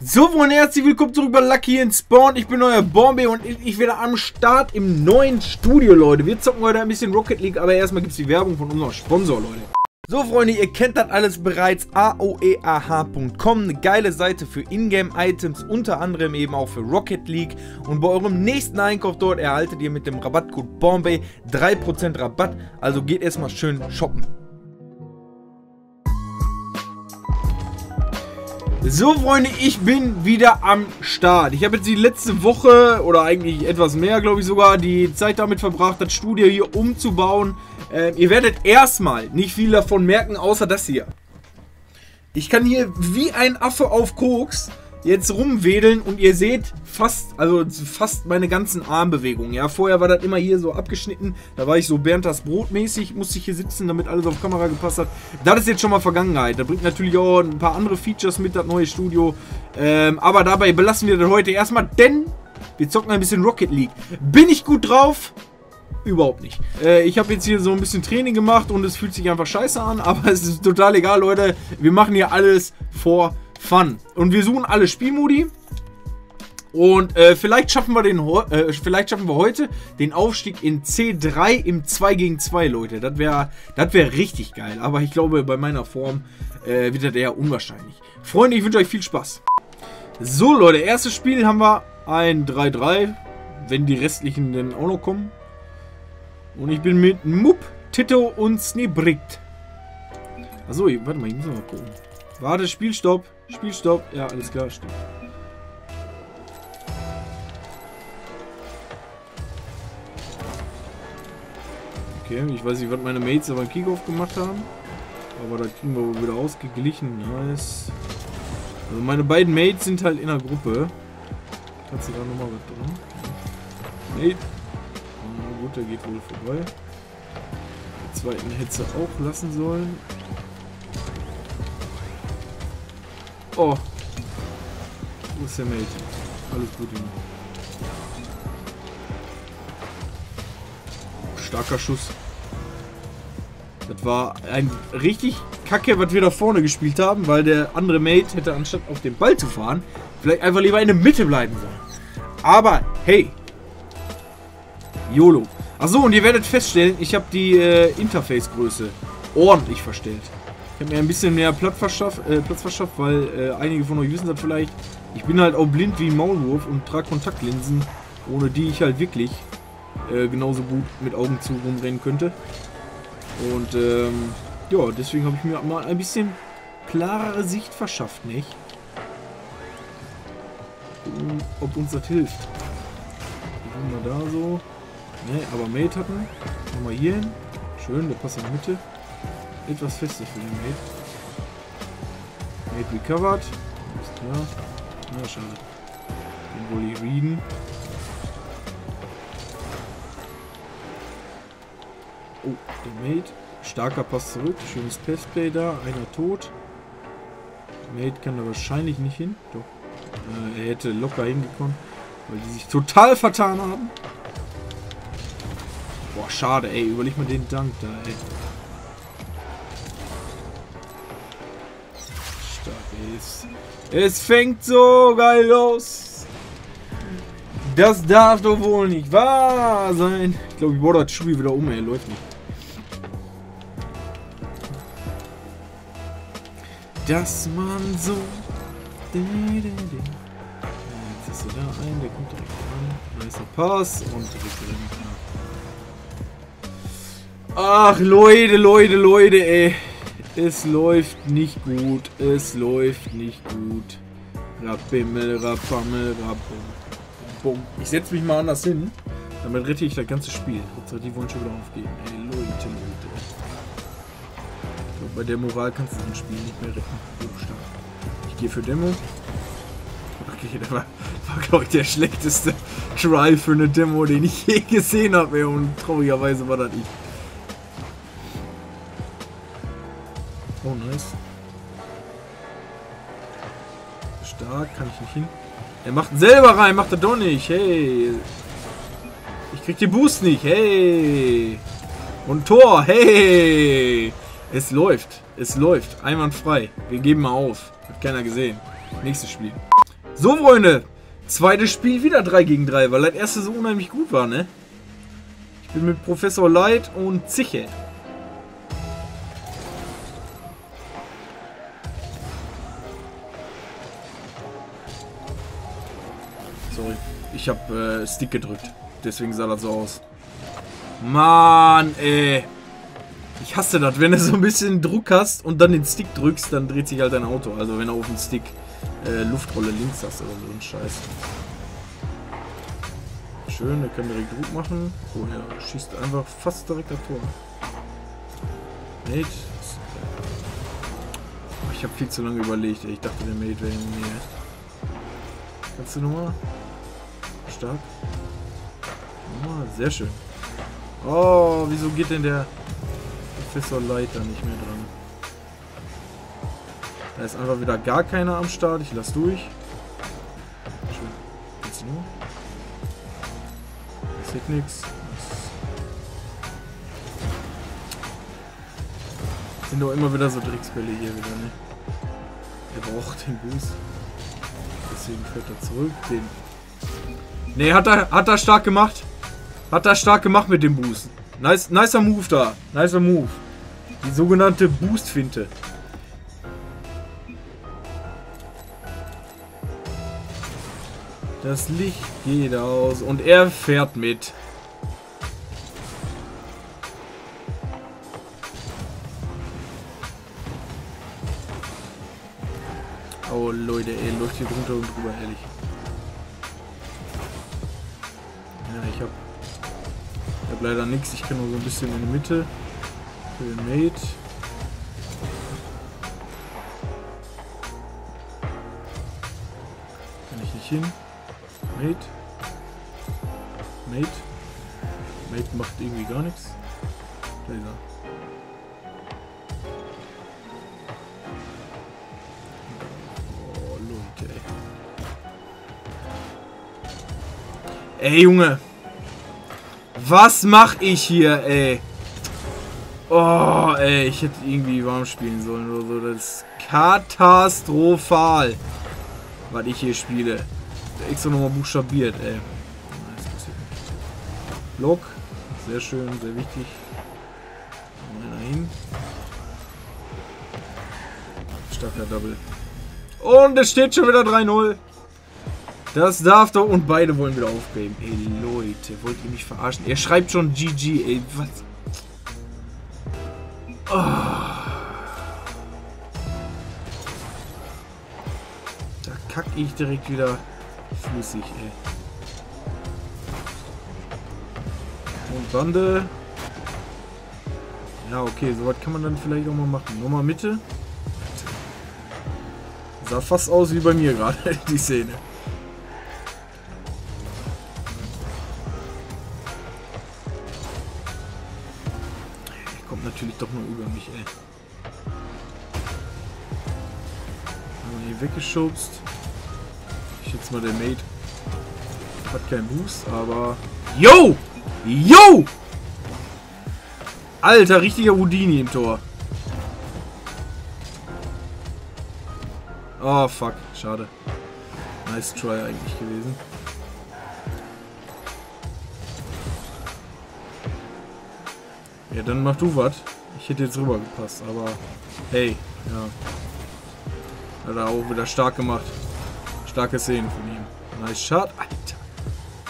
So, Freunde, herzlich willkommen zurück bei Lucky in Spawn. Ich bin euer Bombe und ich, werde am Start im neuen Studio, Leute. Wir zocken heute ein bisschen Rocket League, aber erstmal gibt es die Werbung von unserem Sponsor, Leute. So, Freunde, ihr kennt das alles bereits. AOEAH.com, eine geile Seite für Ingame-Items, unter anderem eben auch für Rocket League. Und bei eurem nächsten Einkauf dort erhaltet ihr mit dem Rabattcode Bombay 3% Rabatt. Also geht erstmal schön shoppen. So, Freunde, ich bin wieder am Start. Ich habe jetzt die letzte Woche, oder eigentlich etwas mehr, glaube ich sogar, die Zeit damit verbracht, das Studio hier umzubauen. Ähm, ihr werdet erstmal nicht viel davon merken, außer das hier. Ich kann hier wie ein Affe auf Koks jetzt rumwedeln und ihr seht fast, also fast meine ganzen Armbewegungen. Ja, vorher war das immer hier so abgeschnitten. Da war ich so Bernd das Brot mäßig, musste ich hier sitzen, damit alles auf Kamera gepasst hat. Das ist jetzt schon mal Vergangenheit. Da bringt natürlich auch ein paar andere Features mit, das neue Studio. Ähm, aber dabei belassen wir das heute erstmal, denn wir zocken ein bisschen Rocket League. Bin ich gut drauf? Überhaupt nicht. Äh, ich habe jetzt hier so ein bisschen Training gemacht und es fühlt sich einfach scheiße an, aber es ist total egal, Leute. Wir machen hier alles vor Fun. Und wir suchen alle Spielmodi. Und äh, vielleicht, schaffen wir den, äh, vielleicht schaffen wir heute den Aufstieg in C3 im 2 gegen 2, Leute. Das wäre das wär richtig geil. Aber ich glaube, bei meiner Form äh, wird das eher unwahrscheinlich. Freunde, ich wünsche euch viel Spaß. So, Leute, erstes Spiel haben wir ein 3-3. Wenn die restlichen denn auch noch kommen. Und ich bin mit Mup, Tito und Snebrikt. Achso, warte mal, ich muss mal gucken. Warte, Spielstopp. Spielstopp. Ja, alles klar, stimmt. Okay, ich weiß nicht, was meine Mates aber im Kickoff gemacht haben. Aber da kriegen wir wieder ausgeglichen. Nice. Also meine beiden Mates sind halt in der Gruppe. Kannst du da nochmal was drin? Mate. Oh, gut, der geht wohl vorbei. Den zweiten hätte auch lassen sollen. Oh. Wo ist der Mate? Alles gut, Junge. Starker Schuss. Das war ein richtig kacke, was wir da vorne gespielt haben, weil der andere Mate hätte anstatt auf den Ball zu fahren, vielleicht einfach lieber in der Mitte bleiben sollen. Aber, hey. YOLO. Achso, und ihr werdet feststellen, ich habe die äh, Interface-Größe ordentlich verstellt. Ich habe mir ein bisschen mehr Platz verschafft, äh, Platz verschafft weil äh, einige von euch wissen das vielleicht. Ich bin halt auch blind wie Maulwurf und trage Kontaktlinsen, ohne die ich halt wirklich äh, genauso gut mit Augen zu rumrennen könnte. Und ähm, ja, deswegen habe ich mir mal ein bisschen klarere Sicht verschafft, nicht? Ob uns das hilft. Gucken wir da so. Ne, aber Mate hatten. Nochmal hier hin. Schön, der passt in die Mitte etwas fester für den Mate. Mate recovered. Ist klar. Na, schade. Den wollte ich readen. Oh, der Mate. Starker Pass zurück. Schönes Passplay da. Einer tot. Mate kann da wahrscheinlich nicht hin. Doch. Äh, er hätte locker hingekommen. Weil die sich total vertan haben. Boah, schade, ey. Überleg mal den Dank da, ey. Es, es fängt so geil los. Das darf doch wohl nicht wahr sein. Ich glaube, ich baue das Spiel wieder um, ey. Läuft nicht. Dass man so... Jetzt ist er da ein, der kommt direkt an. Nicer Pass und direkt rein. Ach, Leute, Leute, Leute, ey. Es läuft nicht gut. Es läuft nicht gut. Rabimmel, rabammel, rabum. Ich setze mich mal anders hin. Damit rette ich das ganze Spiel. Jetzt die wollen wieder aufgeben. Ey, Leute, Leute. Ich bei der Moral kannst du das Spiel nicht mehr retten. Ich gehe für Demo. Okay, der war, war glaube ich, der schlechteste Try für eine Demo, den ich je gesehen habe. Und traurigerweise war das ich. Nice. Stark, kann ich nicht hin. Er macht selber rein, macht er doch nicht. Hey. Ich krieg den Boost nicht. Hey. Und Tor. Hey. Es läuft. Es läuft. Einwandfrei. Wir geben mal auf. Hat keiner gesehen. Nächstes Spiel. So, Freunde. Zweites Spiel wieder 3 gegen 3, weil das erste so unheimlich gut war, ne? Ich bin mit Professor Light und Ziche. Ich habe äh, Stick gedrückt. Deswegen sah das so aus. Mann, ey. Ich hasse das, wenn du so ein bisschen Druck hast und dann den Stick drückst, dann dreht sich halt dein Auto. Also wenn du auf dem Stick äh, Luftrolle links hast oder so ein Scheiß. Schön, der kann direkt Druck machen. Oh, er schießt einfach fast direkt das Tor. Mate. Ich habe viel zu lange überlegt. Ey. Ich dachte, der Mate wäre in der Nähe. Kannst du nochmal? Stark. Nochmal. Sehr schön. Oh, wieso geht denn der Professor Leiter nicht mehr dran? Da ist einfach wieder gar keiner am Start. Ich lass durch. Schön. Jetzt nur. Passiert nichts. Sind doch immer wieder so Drecksbälle hier wieder, ne? Er braucht den Boost. Deswegen fährt er zurück. Den. Ne, hat er, hat er stark gemacht. Hat er stark gemacht mit dem Boost. Nice, nicer Move da. Nicer Move. Die sogenannte Boost-Finte. Das Licht geht aus und er fährt mit. Oh Leute, ey, hier drunter und drüber, ehrlich. Ich hab leider nichts. Ich kann nur so ein bisschen in die Mitte. Für den Mate. Kann ich nicht hin. Mate. Mate. Mate macht irgendwie gar nichts. Da. Oh, ey. Ey, Junge. Was mach ich hier, ey? Oh, ey, ich hätte irgendwie warm spielen sollen oder so. Das ist katastrophal, was ich hier spiele. Extra nochmal buchstabiert, ey. Block. Sehr schön, sehr wichtig. Einer hin. Starker Double. Und es steht schon wieder 3-0. Das darf doch. Und beide wollen wieder aufgeben. Ey, Leute, wollt ihr mich verarschen? Er schreibt schon GG, ey. Was? Oh. Da kack ich direkt wieder flüssig, ey. Und Bande. Ja, okay, sowas kann man dann vielleicht auch mal machen. Nochmal Mitte. Sah fast aus wie bei mir gerade, die Szene. Weggeschubst. Ich jetzt mal der Mate. Hat keinen Boost, aber... Yo! Yo! Alter, richtiger Houdini im Tor. Oh, fuck. Schade. Nice try eigentlich gewesen. Ja, dann mach du was. Ich hätte jetzt rüber gepasst, aber hey, ja. Hat er auch wieder stark gemacht. Starke Szene von ihm. Nice Shot. Alter.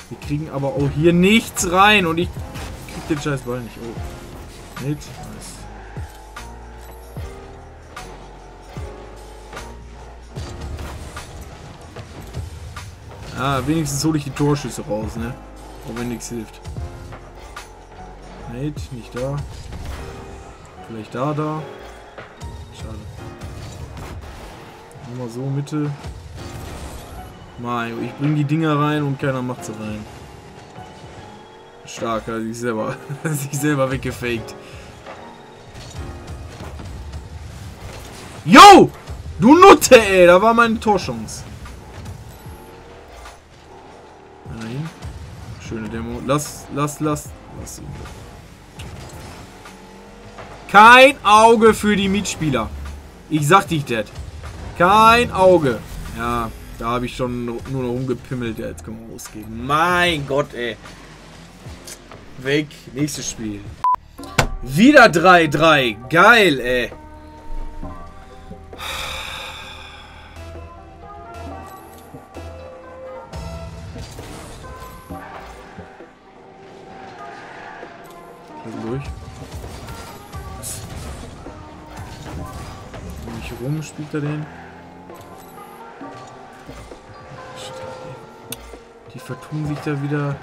Wir kriegen aber auch hier nichts rein und ich krieg den scheiß Ball nicht. Oh. Nicht. Nice. Ah, wenigstens hole ich die Torschüsse raus, ne? Auch wenn nichts hilft. Nate, nicht da. Vielleicht da, da. Nochmal so, Mitte. Mario, ich bring die Dinger rein und keiner macht sie rein. Stark, hat sich selber, sich selber weggefaked. Yo! Du Nutte, ey! Da war meine Torchance. Nein. Schöne Demo. Lass, lass, lass. Lass ihn. Kein Auge für die Mitspieler. Ich sag dich das. Kein Auge. Ja, Da habe ich schon nur noch rumgepimmelt. Ja, jetzt können wir losgehen. Mein Gott, ey. Weg. Nächstes Spiel. Wieder 3-3. Geil, ey. durch. Nicht rum spielt er den. Vertun sich da wieder.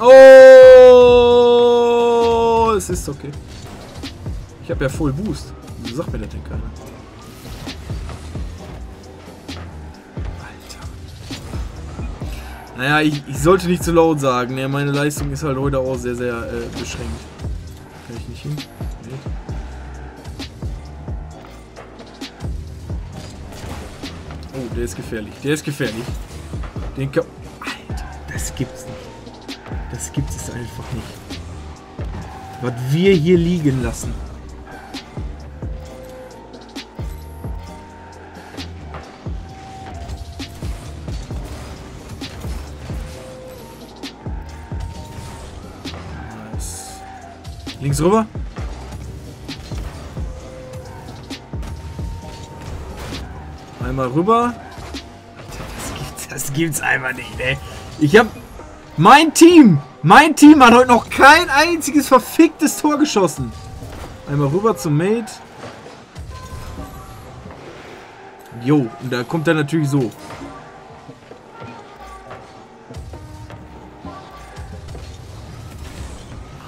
Oh, es ist okay. Ich habe ja voll Boost. Wieso sagt mir das denn keiner? Naja, ich, ich sollte nicht zu laut sagen. Ja, meine Leistung ist halt heute auch sehr, sehr äh, beschränkt. Kann ich nicht hin? Der ist gefährlich. Der ist gefährlich. Den kann... Alter, das gibt's nicht. Das gibt es einfach nicht. Was wir hier liegen lassen. Links rüber. Einmal rüber. Das gibt's, einfach nicht, ey. Ich hab... Mein Team! Mein Team hat heute noch kein einziges verficktes Tor geschossen. Einmal rüber zum Mate. Jo, und da kommt er natürlich so.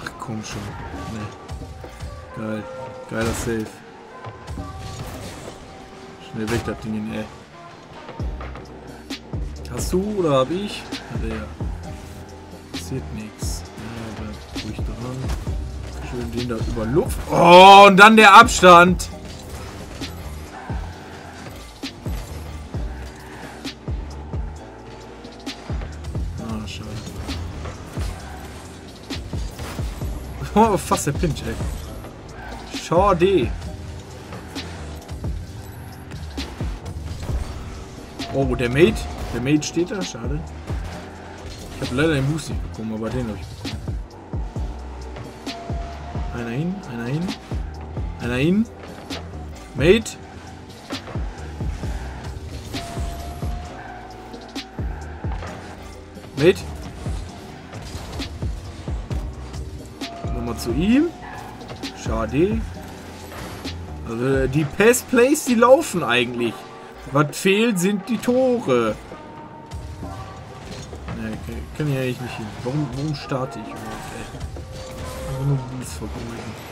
Ach komm schon. Nee. Geil. Geiler Safe. Schnell weg das Ding, ey. Hast du oder hab ich? Hat er. Passiert nichts. Ja, bleib ruhig dran. Schön den da über Luft. Oh, und dann der Abstand. Ah, schade. Oh, fast der Pinch, ey. Schade. Oh, der Mate. Der Mate steht da, schade. Ich habe leider den Boost nicht bekommen, aber den habe ich bekommen. Einer hin, einer hin. Einer hin. Mate. Mate. Nochmal zu ihm. Schade. Also die Pass-Plays, die laufen eigentlich. Was fehlt, sind die Tore. Okay, kann ich eigentlich nicht hin. Warum, warum starte ich überhaupt, ey? Einfach nur Boost vergolden.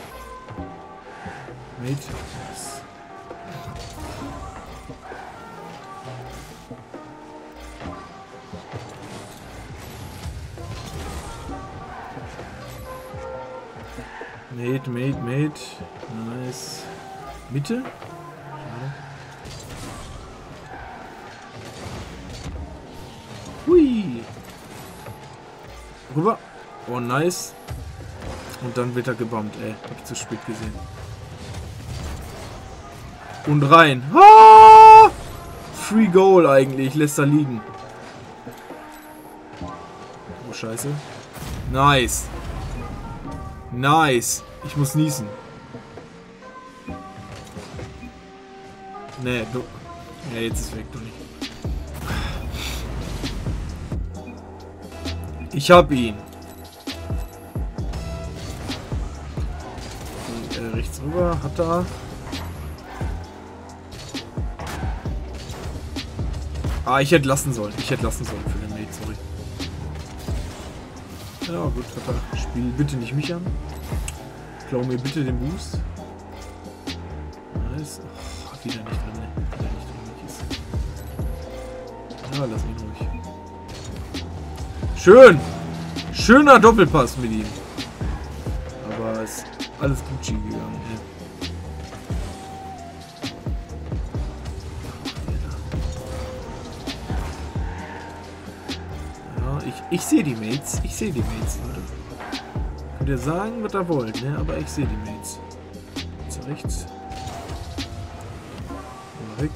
Yes. Mate, mate, mate. Nice. Mitte? Rüber. Oh, nice. Und dann wird er gebombt, ey. Hab ich zu spät gesehen. Und rein. Ah! Free Goal eigentlich. Lässt er liegen. Oh, scheiße. Nice. Nice. Ich muss niesen. Nee, du. Ja, jetzt ist weg, du nicht. Ich hab ihn. Und, äh, rechts rüber hat er. Ah, ich hätte lassen sollen. Ich hätte lassen sollen für den Mate, sorry. Ja, gut, hat er. Spiel bitte nicht mich an. Klau mir bitte den Boost. Nice. Oh, wieder nicht drin. ne? Wieder nicht drin. Ist. Ja, lass ihn ruhig. Schön! Schöner Doppelpass mit ihm. Aber ist alles Gucci gegangen. Ey. Ja, ich, ich sehe die Mates. Ich sehe die Mates, Leute. Könnt ihr sagen, was ihr wollt, ne? Aber ich sehe die Mates. Zu rechts. Mal weg.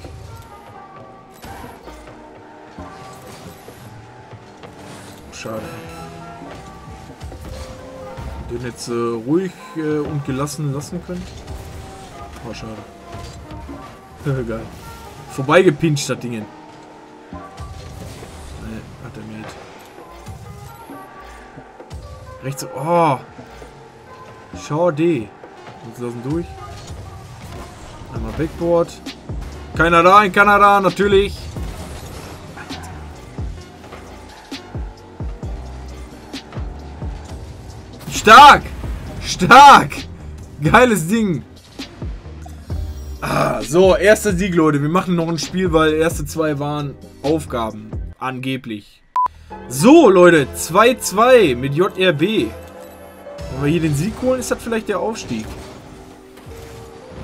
Schade. Den jetzt äh, ruhig äh, und gelassen lassen können. Oh, schade. Geil. Vorbeigepinscht, das Ding. Ne, hat er nicht. Rechts. Oh. Schade. Jetzt lassen durch. Einmal Backboard. Keiner da in Kanada, natürlich. Stark! Stark! Geiles Ding. Ah, so, erster Sieg, Leute. Wir machen noch ein Spiel, weil erste zwei waren Aufgaben. Angeblich. So, Leute. 2-2 mit JRB. Wenn wir hier den Sieg holen, ist das vielleicht der Aufstieg.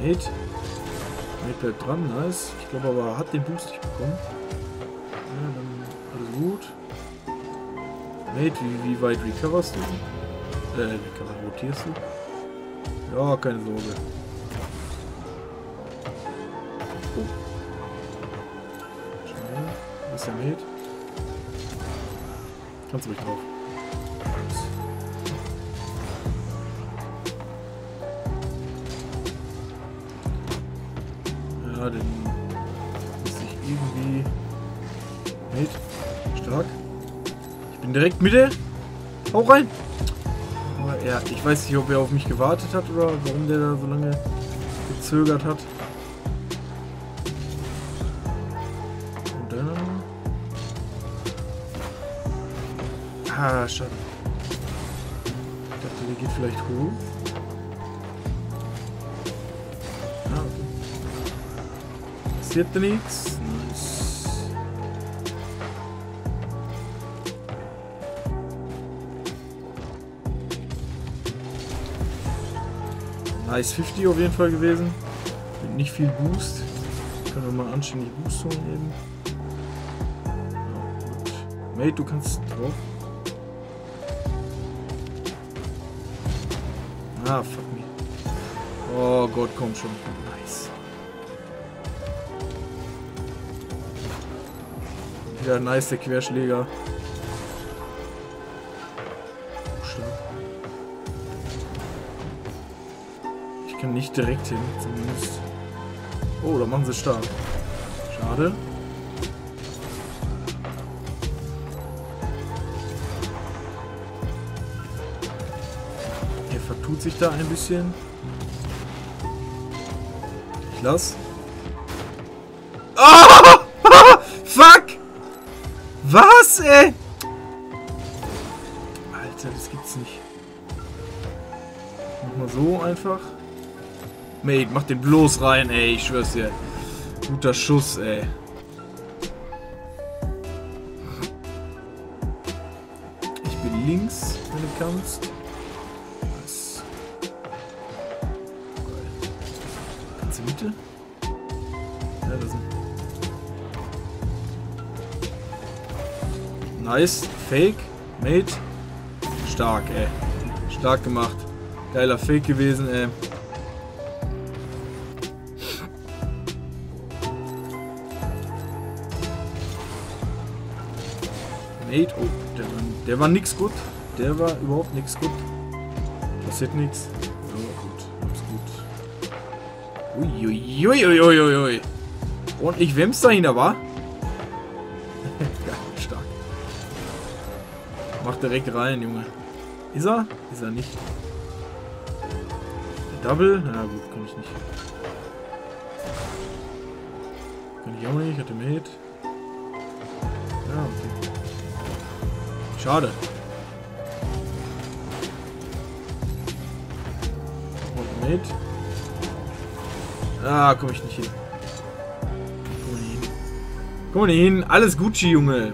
Mate. Mate bleibt dran, nice. Ich glaube aber, er hat den Boost nicht bekommen. Ja, dann alles gut. Mate, wie, wie weit recoverst du? Äh, recover, rotierst du? Ja, keine Sorge. Oh. Schnell. Ist der Mate? Kannst du mich drauf. Ja, den muss ich irgendwie... Mate, stark. Ich bin direkt Mitte. Hau rein! Ja, ich weiß nicht, ob er auf mich gewartet hat oder warum der da so lange gezögert hat. Und dann... Ah, schade. Ich dachte, der geht vielleicht hoch. Ah, okay. Passiert nichts. Nice 50 auf jeden Fall gewesen. Mit nicht viel Boost. Können wir mal anständig Boost holen eben. Ja. Mate, du kannst drauf. Ah, fuck me. Oh Gott, komm schon. Nice. Wieder nice, der Querschläger. Nicht direkt hin, zumindest. Oh, da machen sie stark. Schade. Er vertut sich da ein bisschen. Ich lass. Ah! Fuck! Was, ey? Alter, das gibt's nicht. Mach mal so einfach. Mate, mach den bloß rein, ey. Ich schwör's dir. Guter Schuss, ey. Ich bin links, wenn du kannst. Was? Du Mitte? Ja, da sind. Nice. Fake. Mate. Stark, ey. Stark gemacht. Geiler Fake gewesen, ey. Mate. Oh, der war, der war nix gut. Der war überhaupt nix gut. Passiert nichts. Ja, gut. Alles gut. Uiuiuiuiui. Und ich wem's dahin, aber. ja, stark. Mach direkt rein, Junge. Ist er? Ist er nicht. Double? Na gut, kann ich nicht. Kann ich auch nicht, hatte Mate. Schade. Und Mate. Ah, komm ich nicht hin. Komm hin. Komm hin. Alles Gucci, Junge.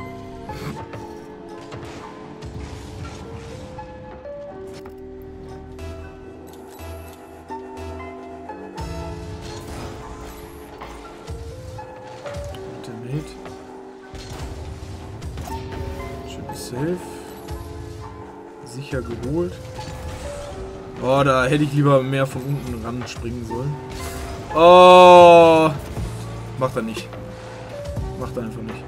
Hätte ich lieber mehr von unten ran springen sollen. Oh. Macht er nicht. Macht er einfach nicht.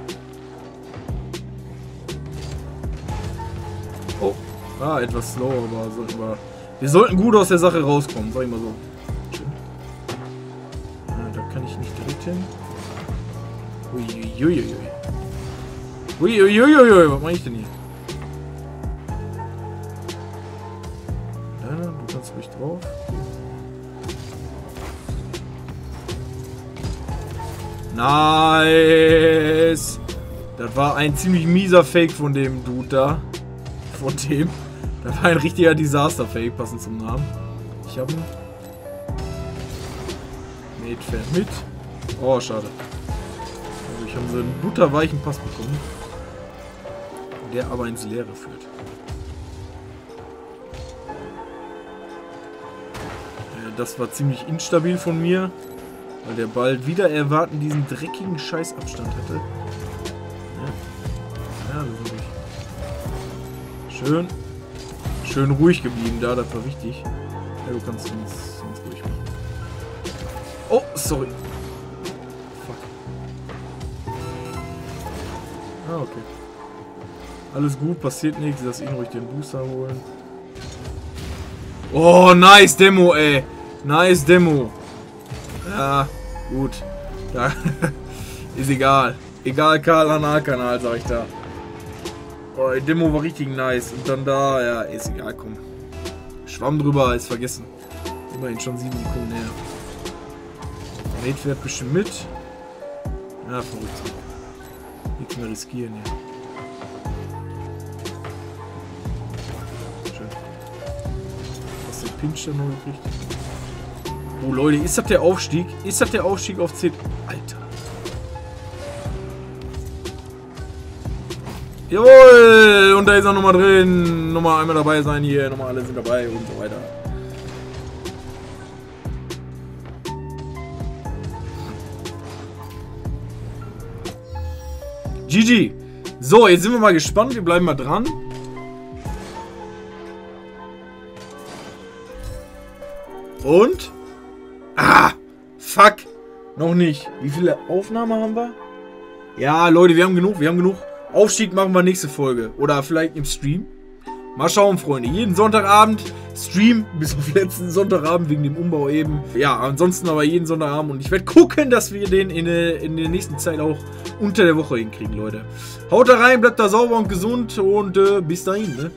Oh. Ah, etwas slow, aber sollten wir. Wir sollten gut aus der Sache rauskommen, sag ich mal so. Schön. Ah, da kann ich nicht direkt hin. Uiuiuiui. Uiuiuiui, was mache ich denn hier? Du kannst ruhig drauf. Nice! Das war ein ziemlich mieser Fake von dem Dude da. Von dem. Das war ein richtiger Disaster-Fake, passend zum Namen. Ich habe ihn. Mate fährt mit. Oh, schade. Also ich habe so einen butterweichen Pass bekommen. Der aber ins Leere führt. Das war ziemlich instabil von mir. Weil der Ball wieder erwarten diesen dreckigen Scheißabstand hatte. Ja, ja ruhig. Schön. Schön ruhig geblieben da, das war wichtig. Ja, du kannst uns, uns ruhig machen. Oh, sorry. Fuck. Ah, okay. Alles gut, passiert nichts. Lass ihn ruhig den Booster holen. Oh, nice Demo, ey. Nice Demo. Ja, gut. Da ist egal. Egal, Kanal, sag ich da. Oh, die Demo war richtig nice. Und dann da, ja, ist egal, komm. Schwamm drüber, ist vergessen. Immerhin schon sieben Sekunden her. Mate fährt bestimmt mit. Ja, verrückt. Nichts mehr riskieren hier. Schön. Hast du den Pinch dann noch gekriegt? Oh Leute, ist das der Aufstieg? Ist das der Aufstieg auf 10? Alter. Jawohl! Und da ist er nochmal drin. Nochmal einmal dabei sein hier. Nochmal alle sind dabei und so weiter. GG. So, jetzt sind wir mal gespannt. Wir bleiben mal dran. Und? Ah! Fuck! Noch nicht. Wie viele Aufnahmen haben wir? Ja, Leute, wir haben genug. Wir haben genug. Aufstieg machen wir nächste Folge. Oder vielleicht im Stream. Mal schauen, Freunde. Jeden Sonntagabend Stream, bis auf letzten Sonntagabend wegen dem Umbau eben. Ja, ansonsten aber jeden Sonntagabend. Und ich werde gucken, dass wir den in der, in der nächsten Zeit auch unter der Woche hinkriegen, Leute. Haut da rein, bleibt da sauber und gesund und äh, bis dahin, ne?